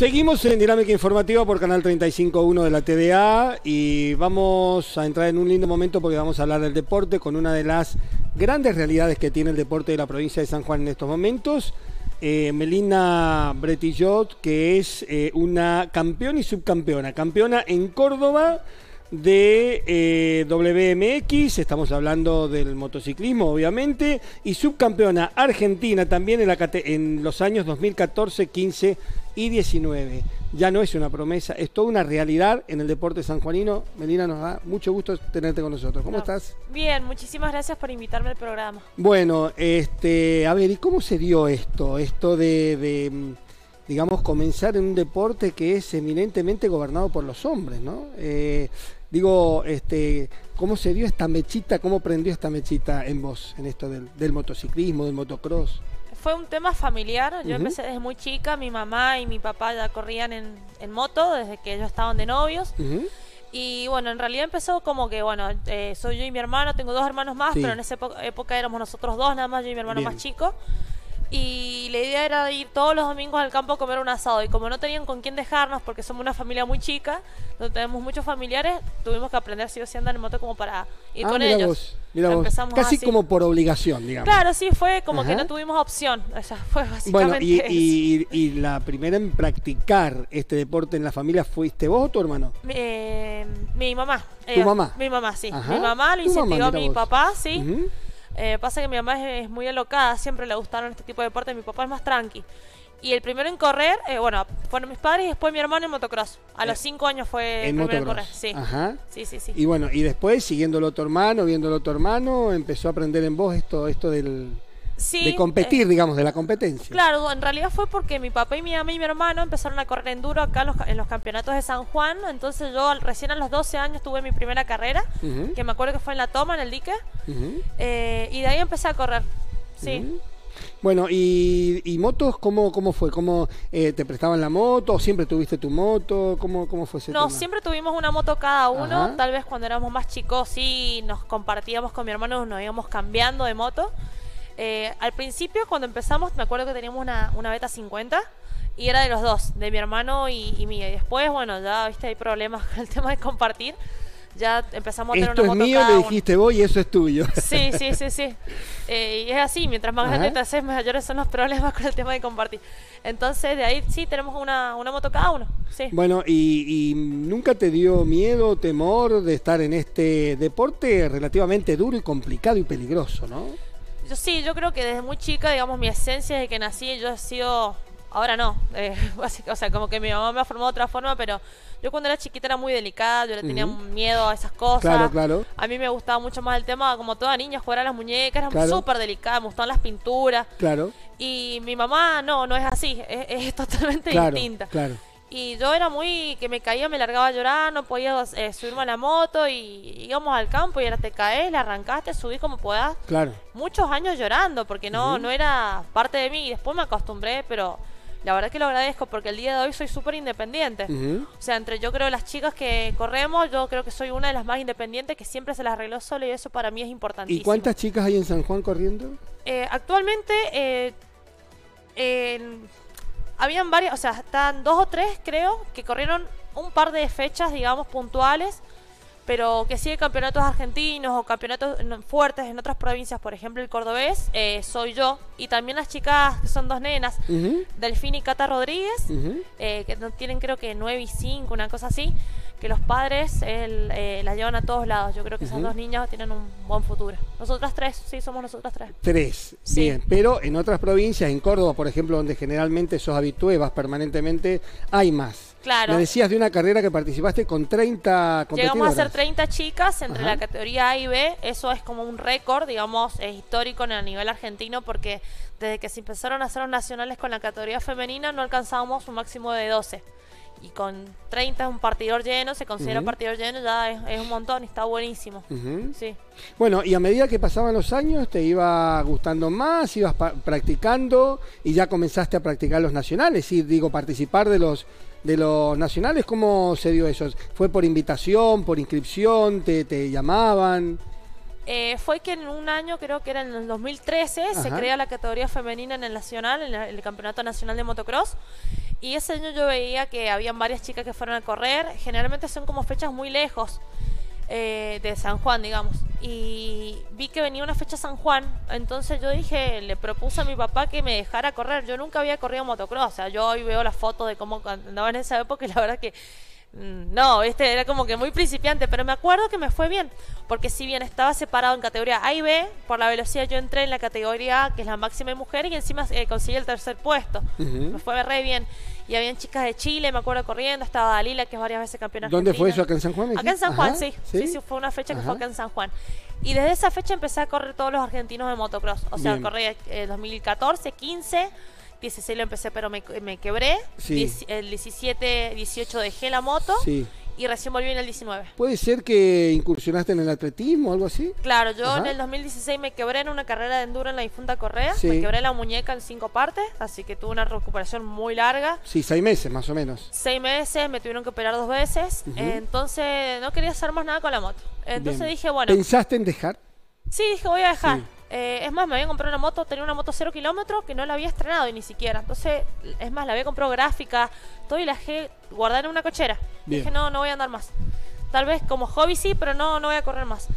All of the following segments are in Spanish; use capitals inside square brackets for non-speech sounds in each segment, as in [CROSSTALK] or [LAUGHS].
Seguimos en Dinámica Informativa por Canal 35.1 de la TDA y vamos a entrar en un lindo momento porque vamos a hablar del deporte con una de las grandes realidades que tiene el deporte de la provincia de San Juan en estos momentos. Eh, Melina Bretillot, que es eh, una campeona y subcampeona. Campeona en Córdoba de eh, WMX, estamos hablando del motociclismo obviamente, y subcampeona argentina también en los años 2014, 15 y 19. Ya no es una promesa, es toda una realidad en el deporte sanjuanino. Melina, nos da mucho gusto tenerte con nosotros. ¿Cómo estás? Bien, muchísimas gracias por invitarme al programa. Bueno, este, a ver, ¿y cómo se dio esto? Esto de, digamos, comenzar en un deporte que es eminentemente gobernado por los hombres, ¿no? Eh, digo, este, ¿cómo se dio esta mechita, cómo prendió esta mechita en vos, en esto del, del motociclismo, del motocross? Fue un tema familiar. Yo empecé desde muy chica. Mi mamá y mi papá ya corrían en, en moto desde que ellos estaban de novios. Y bueno, en realidad empezó como que, bueno, eh, soy yo y mi hermano, tengo dos hermanos más, pero en esa época, éramos nosotros dos, nada más yo y mi hermano más chico y la idea era ir todos los domingos al campo a comer un asado y como no tenían con quién dejarnos porque somos una familia muy chica, donde tenemos muchos familiares, tuvimos que aprender si o si andar en moto como para ir ah, con mira ellos. Vos, mira vos. Casi como por obligación, digamos. Claro, sí, fue como que no tuvimos opción. [LAUGHS] O sea, fue básicamente bueno, y, y, la primera en practicar este deporte en la familia fuiste vos o tu hermano? Eh, mi mamá. ¿Tu mamá? Mi mamá, sí. Mi mamá lo incentivó a mi papá, sí. Eh, pasa que mi mamá es, muy alocada, siempre le gustaron este tipo de deportes, mi papá es más tranqui. Y el primero en correr, eh, bueno, fueron mis padres y después mi hermano en motocross. A los eh, cinco años fue el primero en correr. Sí. Ajá. sí, sí, sí. Y bueno, y después, siguiéndolo tu hermano, viéndolo a tu hermano, empezó a aprender en vos esto, esto del, de competir, digamos, de la competencia. Claro, en realidad fue porque mi papá y mi mamá y mi hermano empezaron a correr enduro acá en los, campeonatos de San Juan. Entonces yo recién a los 12 años tuve mi primera carrera, que me acuerdo que fue en la toma, en el dique. Eh, y de ahí empecé a correr. Sí. Bueno, y, motos cómo, cómo fue? ¿Cómo eh, te prestaban la moto? ¿O siempre tuviste tu moto? ¿Cómo, cómo fue ese No, siempre tuvimos una moto cada uno. Tal vez cuando éramos más chicos sí nos compartíamos con mi hermano, nos íbamos cambiando de moto. Eh, al principio, cuando empezamos, me acuerdo que teníamos una, una Beta 50 y era de los dos, de mi hermano y, mía. Y después, bueno, ya viste, hay problemas [LAUGHS] con el tema de compartir. Ya empezamos a tener Esto una moto es mío, le dijiste vos y eso es tuyo. [LAUGHS] Sí, sí, sí, sí. Eh, y es así, mientras más grande te haces, mayores son los problemas [LAUGHS] con el tema de compartir. Entonces, de ahí sí tenemos una, una moto cada uno. Sí. Bueno, y, y, nunca te dio miedo, temor de estar en este deporte relativamente duro y complicado y peligroso, ¿no? Yo sí, yo creo que desde muy chica, digamos, mi esencia de que nací, yo he sido, ahora no, eh, [LAUGHS] o sea, como que mi mamá me ha formado de otra forma, pero yo cuando era chiquita era muy delicada, yo le tenía miedo a esas cosas. Claro, claro. A mí me gustaba mucho más el tema, como toda niña, jugar a las muñecas, era súper delicada, me gustaban las pinturas. Claro. Y mi mamá no, no es así, es, [LAUGHS] totalmente distinta. Claro. Y yo era muy que me caía, me largaba a llorar, no podía eh, subirme a la moto y íbamos al campo y ahora te caes, la arrancaste, subí como puedas. Claro. Muchos años llorando porque no, no era parte de mí y después me acostumbré, pero la verdad que lo agradezco porque el día de hoy soy súper independiente. O sea, entre yo creo las chicas que corremos, yo creo que soy una de las más independientes que siempre se las arregló sola y eso para mí es importantísimo. ¿Y cuántas chicas hay en San Juan corriendo? Eh, actualmente, eh, habían varias, o sea, están dos o tres, creo, que corrieron un par de fechas, digamos, puntuales, pero que sigue campeonatos argentinos o campeonatos fuertes en otras provincias, por ejemplo el cordobés, eh, soy yo. Y también las chicas, que son dos nenas, Delfín y Cata Rodríguez, eh, que tienen creo que nueve y cinco, una cosa así que los padres eh, las llevan a todos lados. Yo creo que esas dos niñas tienen un buen futuro. Nosotras tres, sí, somos nosotras tres. Tres, bien. Pero en otras provincias, en Córdoba, por ejemplo, donde generalmente sos habitué, vas permanentemente, hay más. Claro. Me decías de una carrera que participaste con 30 competidoras. Llegamos a ser 30 chicas entre la categoría A y B. Eso es como un récord, digamos, es histórico en el nivel argentino porque desde que se empezaron a hacer los nacionales con la categoría femenina no alcanzábamos un máximo de 12 y con 30 es un partidor lleno, se considera partidor lleno, ya es, un montón está buenísimo. sí. Bueno, y a medida que pasaban los años, te iba gustando más, ibas practicando y ya comenzaste a practicar los nacionales, y digo, participar de los de los nacionales, ¿cómo se dio eso? ¿Fue por invitación, por inscripción, te, te llamaban? Eh, fue que en un año, creo que era en el 2013, se crea la categoría femenina en el nacional, en el Campeonato Nacional de Motocross Y ese año yo veía que habían varias chicas que fueron a correr. Generalmente son como fechas muy lejos eh, de San Juan, digamos. Y vi que venía una fecha San Juan. Entonces yo dije, le propuse a mi papá que me dejara correr. Yo nunca había corrido motocross. O sea, yo hoy veo las fotos de cómo andaba en esa época y la verdad que no, este era como que muy principiante, pero me acuerdo que me fue bien, porque si bien estaba separado en categoría A y B, por la velocidad yo entré en la categoría A, que es la máxima de mujer, y encima eh, conseguí el tercer puesto. Me fue re bien. Y habían chicas de Chile, me acuerdo corriendo, estaba Dalila, que es varias veces campeona ¿Dónde fue eso? ¿Acá en San Juan? Acá en San Juan, sí. sí. sí. fue una fecha que fue acá en San Juan. Y desde esa fecha empecé a correr todos los argentinos de motocross. O sea, corrí eh, 2014, 15 16 lo empecé, pero me, me quebré. el 17, 18 dejé la moto. Y recién volví en el 19. ¿Puede ser que incursionaste en el atletismo o algo así? Claro, yo en el 2016 me quebré en una carrera de enduro en la difunta Correa. Me quebré la muñeca en cinco partes, así que tuve una recuperación muy larga. Sí, seis meses más o menos. Seis meses, me tuvieron que operar dos veces. Entonces no quería hacer más nada con la moto. Entonces dije, bueno. ¿Pensaste en dejar? Sí, dije, voy a dejar. Eh, es más, me había comprado una moto, tenía una moto cero kilómetros que no la había estrenado ni siquiera. Entonces, es más, la había comprado gráfica, todo y la dejé guardar en una cochera. Dije, no, no voy a andar más. Tal vez como hobby sí, pero no, no voy a correr más.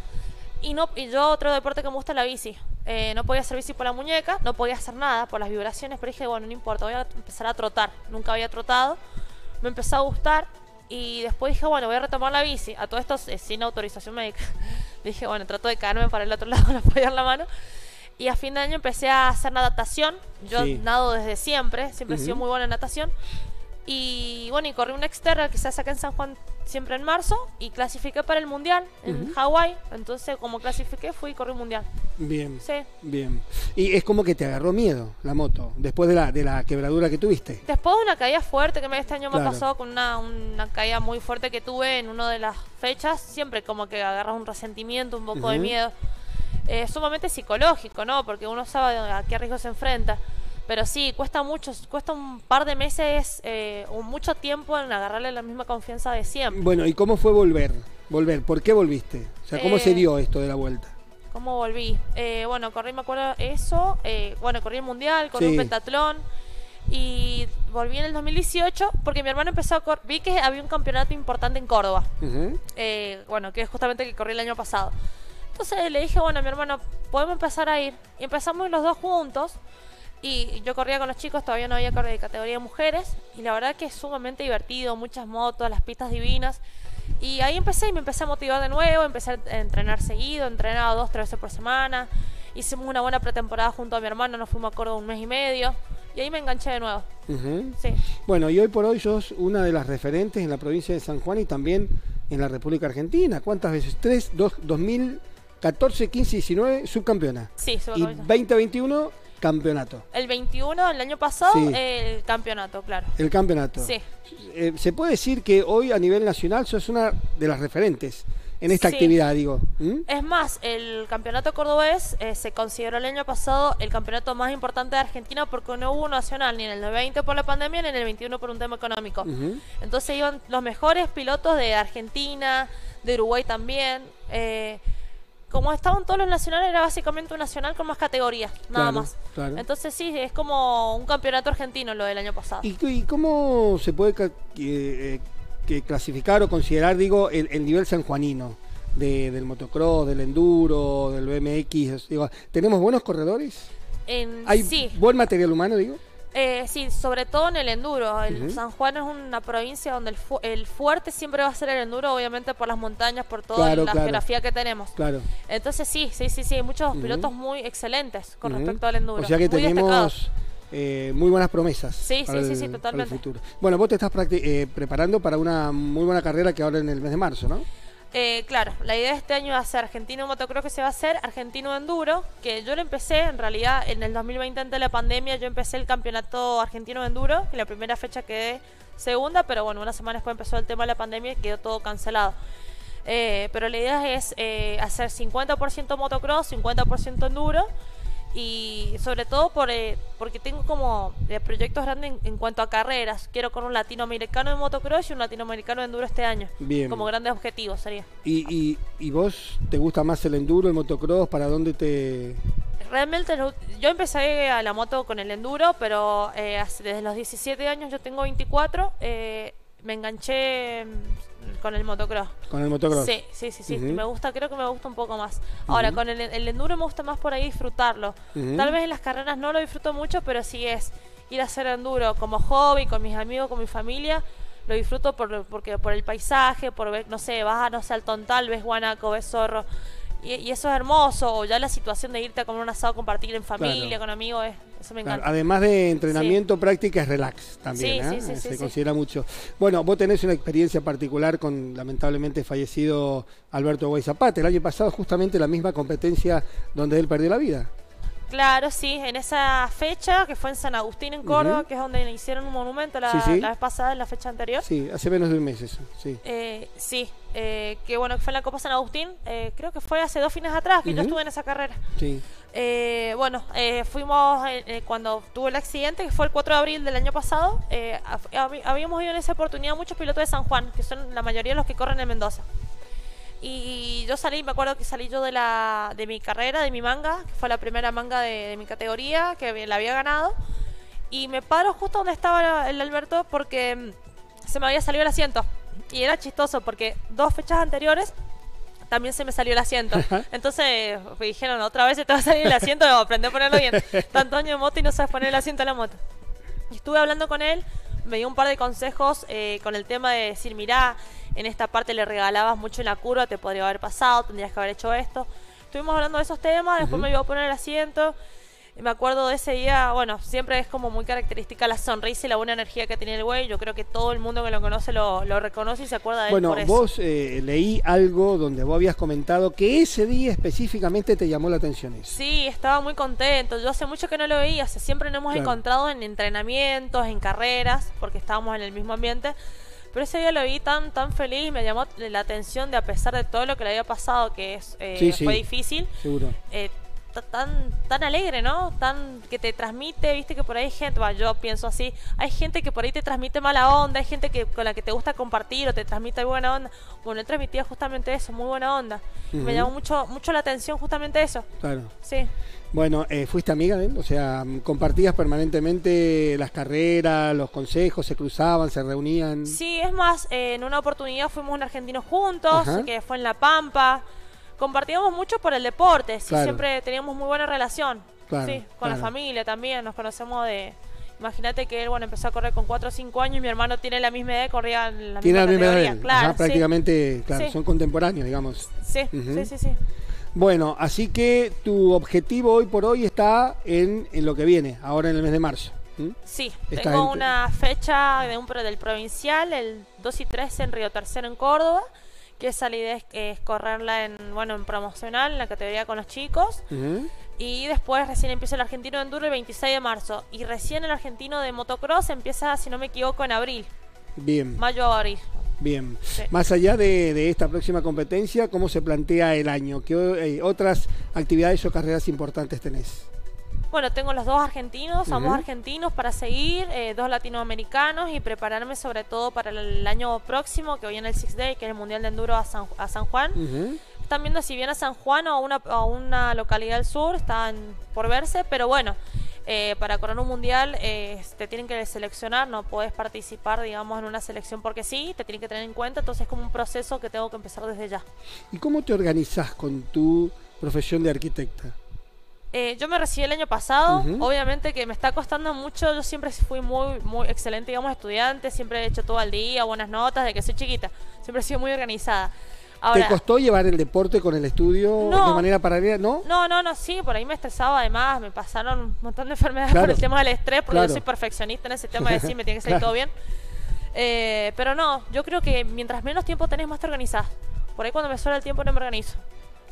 Y, no, y yo otro deporte que me gusta es la bici. Eh, no podía hacer bici por la muñeca, no podía hacer nada por las vibraciones, pero dije, bueno, no importa, voy a empezar a trotar. Nunca había trotado. Me empezó a gustar y después dije, bueno, voy a retomar la bici. A todo esto sin autorización médica. [LAUGHS] dije, bueno, trato de caerme para el otro [LAUGHS] lado, no apoyar la mano. Y a fin de año empecé a hacer natación. Yo nado desde siempre, siempre he sido muy buena en natación. Y bueno, y corrí un externa que se hace acá en San Juan siempre en marzo y clasifiqué para el mundial en Hawái. Entonces, como clasifiqué, fui y corrí un mundial. Bien. Sí. Bien. Y es como que te agarró miedo la moto después de la, de la quebradura que tuviste. Después de una caída fuerte que este año me pasó con una, una, caída muy fuerte que tuve en una de las fechas, siempre como que agarras un resentimiento, un poco de miedo. Es sumamente psicológico, ¿no? Porque uno sabe a qué riesgo se enfrenta. Pero sí, cuesta mucho, cuesta un par de meses eh, o mucho tiempo en agarrarle la misma confianza de siempre. Bueno, ¿y cómo fue volver? Volver, ¿por qué volviste? O sea, ¿cómo se eh, dio esto de la vuelta? ¿Cómo volví? Eh, bueno, corrí, me acuerdo eso, bueno, corrí el mundial, corrí un pentatlón y volví en el 2018 porque mi hermano empezó a correr, vi que había un campeonato importante en Córdoba, bueno, que es justamente que corrí el año pasado. Entonces le dije, bueno, mi hermano, podemos empezar a ir. Y empezamos los dos juntos. Y yo corría con los chicos, todavía no había de categoría mujeres. Y la verdad que es sumamente divertido, muchas motos, las pistas divinas. Y ahí empecé y me empecé a motivar de nuevo, empecé a entrenar seguido, entrenaba dos, tres veces por semana. Hicimos una buena pretemporada junto a mi hermano, nos fuimos a Córdoba un mes y medio. Y ahí me enganché de nuevo. sí. Bueno, y hoy por hoy sos una de las referentes en la provincia de San Juan y también en la República Argentina. ¿Cuántas veces? Tres, dos, dos mil 14, 15, 19, subcampeona. Sí, Y 2021, campeonato. El 21, el año pasado, el campeonato, claro. El campeonato. Sí. Eh, se puede decir que hoy a nivel nacional sos una de las referentes en esta actividad, digo. Es más, el campeonato cordobés eh, se consideró el año pasado el campeonato más importante de Argentina porque no hubo nacional ni en el 20 por la pandemia ni en el 21 por un tema económico. Entonces iban los mejores pilotos de Argentina, de Uruguay también. Eh, como estaban todos los nacionales, era básicamente un nacional con más categorías, nada más. Entonces sí, es como un campeonato argentino lo del año pasado. ¿Y, cómo se puede eh, clasificar o considerar, digo, el, nivel sanjuanino? De, del motocross, del enduro, del BMX. Digo, ¿Tenemos buenos corredores? ¿Hay buen material humano, digo? Eh, sí, sobre todo en el enduro. El San Juan es una provincia donde el, fuerte siempre va a ser el enduro, obviamente por las montañas, por toda la geografía que tenemos. Claro. Entonces sí, sí, sí, sí, hay muchos pilotos muy excelentes con respecto al enduro. O sea que tenemos eh, muy buenas promesas. Sí, sí, sí, sí, totalmente. Bueno, vos te estás eh, preparando para una muy buena carrera que ahora en el mes de marzo, ¿no? Eh, claro, la idea de este año va a ser Argentino Motocross que se va a hacer, Argentino Enduro, que yo lo empecé en realidad en el 2020 antes de la pandemia, yo empecé el campeonato argentino Enduro, y la primera fecha quedé segunda, pero bueno, una semana después empezó el tema de la pandemia y quedó todo cancelado. Eh, pero la idea es eh, hacer 50% motocross, 50% enduro y sobre todo por, eh, porque tengo como eh, proyectos grandes en, cuanto a carreras. Quiero con un latinoamericano de motocross y un latinoamericano de enduro este año. Bien. Como grandes objetivos sería. ¿Y, y, y vos te gusta más el enduro, el motocross? ¿Para dónde te...? realmente yo empecé a la moto con el enduro, pero eh, desde los 17 años, yo tengo 24, eh, me enganché mm, con el motocross. Con el motocross. Sí, sí, sí, sí. Me gusta, creo que me gusta un poco más. Ahora, con el, el enduro me gusta más por ahí disfrutarlo. Tal vez en las carreras no lo disfruto mucho, pero sí es ir a hacer enduro como hobby, con mis amigos, con mi familia. Lo disfruto por, porque, por el paisaje, por ver, no sé, vas a, no sé, al Tontal, ves Guanaco, ves Zorro. Y, y eso es hermoso. O ya la situación de irte a comer un asado, compartir en familia, Claro. con amigos, es- eso me Claro, encanta. además de entrenamiento, práctica es relax también, Sí, ¿eh? sí, se considera mucho. Bueno, vos tenés una experiencia particular con lamentablemente fallecido Alberto Guay Zapata. El año pasado justamente la misma competencia donde él perdió la vida. Claro, sí, en esa fecha que fue en San Agustín, en Córdoba, que es donde hicieron un monumento la, Sí, sí. la vez pasada, en la fecha anterior. Sí, hace menos de un mes eso, sí. Eh, sí, eh, que bueno, que fue en la Copa San Agustín, eh, creo que fue hace dos fines atrás que yo Ujú. estuve en esa carrera. Sí. Eh, bueno, eh, fuimos eh, cuando tuvo el accidente, que fue el 4 de abril del año pasado, eh, hab- hab- habíamos ido en esa oportunidad muchos pilotos de San Juan, que son la mayoría de los que corren en Mendoza. Y yo salí, me acuerdo que salí yo de la de mi carrera, de mi manga, que fue la primera manga de, de mi categoría, que la había ganado. Y me paro justo donde estaba el Alberto porque mm, se me había salido el asiento. Y era chistoso porque dos fechas anteriores también se me salió el asiento. Entonces me dijeron, otra vez se te va a salir el asiento, aprende a ponerlo bien. [LAUGHS] Tanto año de moto y no sabes poner el asiento a la moto. Y estuve hablando con él, me dio un par de consejos eh, con el tema de decir, mirá, en esta parte le regalabas mucho en la curva, te podría haber pasado, tendrías que haber hecho esto. Estuvimos hablando de esos temas, después me ayudó a poner el asiento. Y me acuerdo de ese día, bueno, siempre es como muy característica la sonrisa y la buena energía que tiene el güey. Yo creo que todo el mundo que lo conoce lo, lo reconoce y se acuerda de él Bueno, por eso. vos eh, leí algo donde vos habías comentado que ese día específicamente te llamó la atención eso. Sí, estaba muy contento. Yo hace mucho que no lo veía. O sea, siempre nos hemos Claro. encontrado en entrenamientos, en carreras, porque estábamos en el mismo ambiente. Pero ese día lo vi tan, tan feliz, me llamó la atención de a pesar de todo lo que le había pasado, que es, eh, Sí, sí. fue difícil, Seguro. eh, tan, tan alegre, ¿no? Tan que te transmite, viste que por ahí hay gente, bah, yo pienso así, hay gente que por ahí te transmite mala onda, hay gente que con la que te gusta compartir o te transmite buena onda. Bueno, él transmitía justamente eso, muy buena onda. Y Me llamó mucho, mucho la atención justamente eso. Claro. Sí. Bueno, eh, ¿fuiste amiga de él? O sea, compartías permanentemente las carreras, los consejos, se cruzaban, se reunían. Sí, es más, eh, en una oportunidad fuimos un argentino juntos, Ajá. que fue en La Pampa. Compartíamos mucho por el deporte, sí, Claro. siempre teníamos muy buena relación. Claro, sí, con la familia también, nos conocemos de... Imagínate que él, bueno, empezó a correr con 4 o 5 años y mi hermano tiene la misma edad, corría en la Tiene la misma edad. Claro, Ajá, sí. prácticamente, claro, Sí. son contemporáneos, digamos. Sí, sí, sí, sí. Bueno, así que tu objetivo hoy por hoy está en, en lo que viene, ahora en el mes de marzo. Sí, Está tengo en- una fecha de un del provincial, el 2 y 3 en Río Tercero en Córdoba, que esa la idea es, es correrla en, bueno, en promocional, en la categoría con los chicos. Y después recién empieza el argentino de enduro el 26 de marzo. Y recién el argentino de motocross empieza, si no me equivoco, en abril. Bien, Mayo a abril. bien. Sí. Más allá de, de esta próxima competencia, ¿cómo se plantea el año? ¿Qué eh, otras actividades o carreras importantes tenés? Bueno, tengo los dos argentinos, ambos argentinos para seguir, eh, dos latinoamericanos y prepararme sobre todo para el, año próximo, que viene el Six Day, que es el Mundial de Enduro a San, a San Juan. Están viendo si viene a San Juan o a una, a una localidad del sur, están por verse, pero bueno, eh, para correr un mundial eh, te tienen que seleccionar, no puedes participar, digamos, en una selección porque sí, te tienen que tener en cuenta, entonces es como un proceso que tengo que empezar desde ya. ¿Y cómo te organizás con tu profesión de arquitecta? Eh, yo me recibí el año pasado, obviamente que me está costando mucho, yo siempre fui muy, muy excelente, digamos, estudiante, siempre he hecho todo al día, buenas notas, de que soy chiquita, siempre he sido muy organizada. Ahora, ¿Te costó llevar el deporte con el estudio No. de manera paralela? ¿No? No, no, no, sí, por ahí me estresaba además, me pasaron un montón de enfermedades Claro. por el tema del estrés, porque Claro. yo soy perfeccionista en ese tema de decir me tiene que salir [LAUGHS] Claro. todo bien. Eh, pero no, yo creo que mientras menos tiempo tenés, más te organizás. Por ahí cuando me sobra el tiempo no me organizo.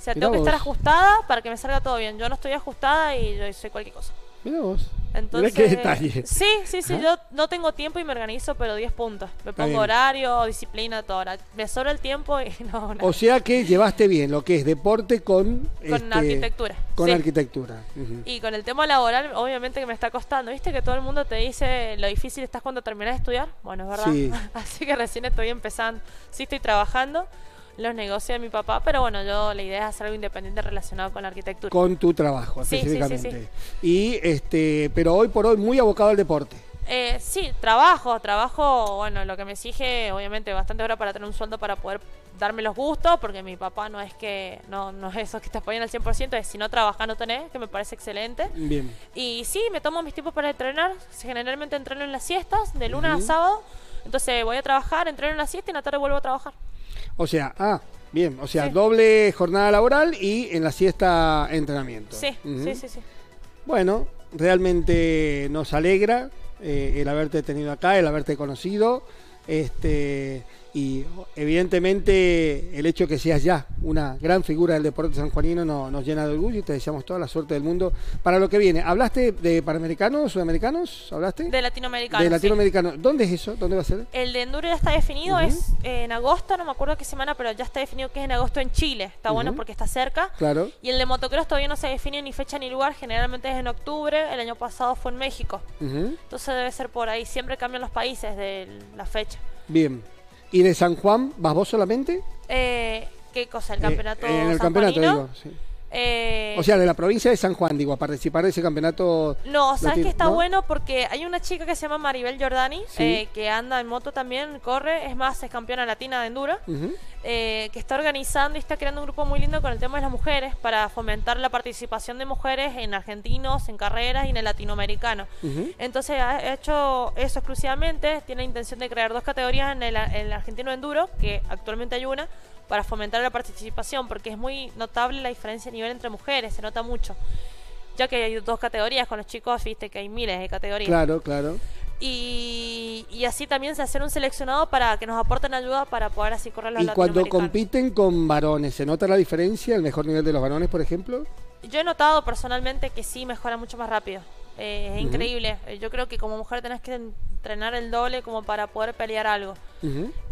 O sea, Mirá tengo que estar ajustada para que me salga todo bien. Yo no estoy ajustada y yo soy cualquier cosa. Mira vos. Entonces, qué detalle. Sí, sí, sí, yo no tengo tiempo y me organizo, pero 10 puntos. Me pongo bien. horario, disciplina, todo. Me sobra el tiempo y [LAUGHS] no. O sea que llevaste bien lo que es deporte con, Con este, arquitectura, Con sí. arquitectura. Y con el tema laboral, obviamente que me está costando. ¿Viste que todo el mundo te dice lo difícil estás cuando terminas de estudiar? Bueno, es verdad. Sí. [LAUGHS] Así que recién estoy empezando. Sí estoy trabajando. Los negocios de mi papá, pero bueno, yo la idea es hacer algo independiente relacionado con la arquitectura. Con tu trabajo, Sí, sí, sí, específicamente. Y este, pero hoy por hoy muy abocado al deporte. Eh, sí, trabajo, trabajo, bueno, lo que me exige, obviamente, bastante hora para tener un sueldo para poder darme los gustos, porque mi papá no es que, no, no es eso que te apoyan al 100%, es si no trabajas no tenés, que me parece excelente. Bien. Y sí, me tomo mis tiempos para entrenar, generalmente entreno en las siestas, de lunes a sábado, entonces voy a trabajar, entreno en la siesta y en la tarde vuelvo a trabajar. O sea, ah, bien, o sea, Sí. doble jornada laboral y en la siesta entrenamiento. Sí, sí, sí, sí. Bueno, realmente nos alegra eh, el haberte tenido acá, el haberte conocido. Este, y evidentemente el hecho que seas ya una gran figura del deporte sanjuanino no- nos llena de orgullo y te deseamos toda la suerte del mundo para lo que viene. ¿Hablaste de panamericanos, sudamericanos? ¿Hablaste? De latinoamericano. De sí. latinoamericano. ¿Dónde es eso? ¿Dónde va a ser? El de enduro ya está definido, es eh, en agosto, no me acuerdo qué semana, pero ya está definido que es en agosto en Chile. Está bueno porque está cerca. Claro. Y el de motocross todavía no se define ni fecha ni lugar, generalmente es en octubre, el año pasado fue en México. Entonces debe ser por ahí, siempre cambian los países de la fecha. Bien. ¿Y de San Juan vas vos solamente? Eh, ¿Qué cosa? ¿El Eh, campeonato en el campeonato, sanjuanino? digo. sí. Eh, O sea, de la provincia de San Juan, digo, a participar de ese campeonato. No, sabes Latino, que está ¿no? bueno porque hay una chica que se llama Maribel Giordani, Sí. eh, que anda en moto también, corre, es más, es campeona latina de enduro, Ujú. Eh, que está organizando y está creando un grupo muy lindo con el tema de las mujeres para fomentar la participación de mujeres en argentinos, en carreras y en el latinoamericano. Entonces ha hecho eso exclusivamente, tiene la intención de crear dos categorías en el, en el argentino enduro, que actualmente hay una, para fomentar la participación, porque es muy notable la diferencia de nivel entre mujeres, se nota mucho. Ya que hay dos categorías, con los chicos viste que hay miles de categorías. Claro, claro. Y, y así también se hace un seleccionado para que nos aporten ayuda para poder así correr los Y cuando compiten con varones, ¿se nota la diferencia, el mejor nivel de los varones, por ejemplo? Yo he notado personalmente que sí mejora mucho más rápido. Eh, es increíble. Eh, Yo creo que como mujer tenés que entrenar el doble como para poder pelear algo.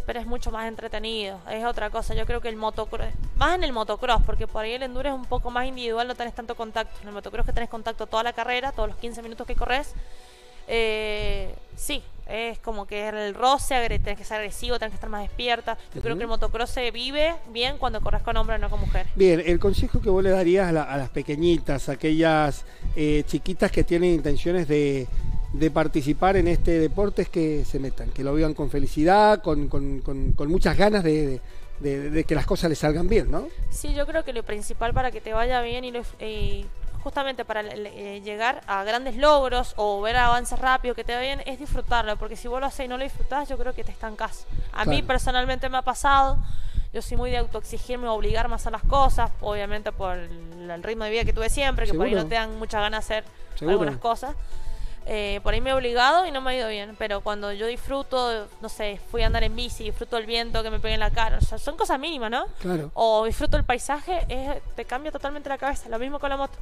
Pero es mucho más entretenido. Es otra cosa. Yo creo que el motocross, más en el motocross, porque por ahí el enduro es un poco más individual, no tenés tanto contacto. En el motocross que tenés contacto toda la carrera, todos los 15 minutos que corres. Eh, sí, es como que el roce, tenés que ser agresivo, tenés que estar más despierta. Yo creo que el motocross se vive bien cuando corres con hombre, no con mujer. Bien, el consejo que vos le darías a, la- a las pequeñitas, aquellas eh, chiquitas que tienen intenciones de, de participar en este deporte es que se metan, que lo vivan con felicidad, con, con- con- con muchas ganas de, de- de- de que las cosas les salgan bien, ¿no? Sí, yo creo que lo principal para que te vaya bien y, lo- y justamente para eh, llegar a grandes logros o ver avances rápidos que te va bien es disfrutarlo, porque si vos lo haces y no lo disfrutás, yo creo que te estancás. A mí Claro. personalmente me ha pasado, yo soy muy de autoexigirme, obligarme a hacer las cosas, obviamente por el, el ritmo de vida que tuve siempre, que por ahí no te dan muchas ganas de hacer Seguro. algunas cosas. Eh, por ahí me he obligado y no me ha ido bien, pero cuando yo disfruto, no sé, fui a andar en bici, disfruto el viento que me pegue en la cara, o sea, son cosas mínimas, ¿no? Claro, o disfruto el paisaje, es- te cambia totalmente la cabeza. Lo mismo con la moto.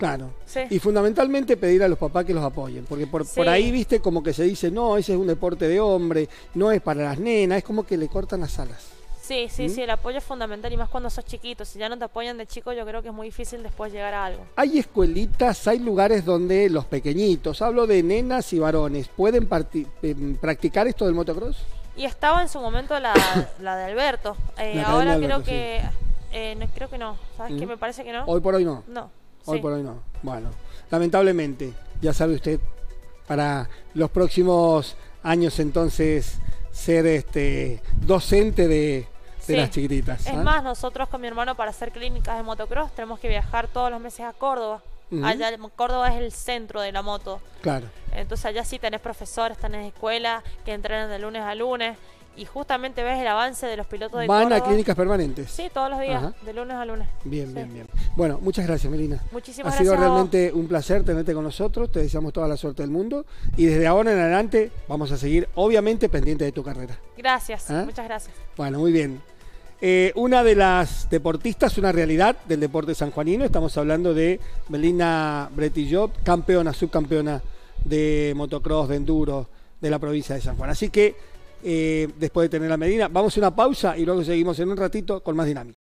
Claro. Sí. Y fundamentalmente pedir a los papás que los apoyen, porque por, ahí, viste, como que se dice, no, ese es un deporte de hombre, no es para las nenas, es como que le cortan las alas. Sí, sí, ¿Mm? sí, el apoyo es fundamental y más cuando sos chiquito. Si ya no te apoyan de chico, yo creo que es muy difícil después llegar a algo. Hay escuelitas, hay lugares donde los pequeñitos, hablo de nenas y varones, pueden em, practicar esto del motocross. Y estaba en su momento la, [COUGHS] la de Alberto. Eh, La ahora creo que. eh, no, creo que no. ¿Sabes qué? ¿Mm? Me parece que no. Hoy por hoy no. No. Hoy sí. por hoy no. Bueno, lamentablemente, ya sabe usted, para los próximos años entonces ser este docente de, de las chiquititas. Es ¿ah? más, nosotros con mi hermano para hacer clínicas de motocross tenemos que viajar todos los meses a Córdoba. Allá Córdoba es el centro de la moto. Claro. Entonces allá sí tenés profesores, tenés escuela que entrenan de lunes a lunes y justamente ves el avance de los pilotos de Van a Córdoba. clínicas permanentes. Sí, todos los días, Ajá. de lunes a lunes. Bien, Sí. bien, bien. Bueno, muchas gracias, Melina. Muchísimas ha sido gracias a vos. realmente un placer tenerte con nosotros. Te deseamos toda la suerte del mundo. Y desde ahora en adelante vamos a seguir, obviamente, pendiente de tu carrera. Gracias, ¿Ah? muchas gracias. Bueno, muy bien. Eh, una de las deportistas, una realidad del deporte sanjuanino. Estamos hablando de Melina Bretillot, campeona, subcampeona de motocross, de enduro de la provincia de San Juan. Así que, eh, después de tener a Medina, vamos a una pausa y luego seguimos en un ratito con más dinámica.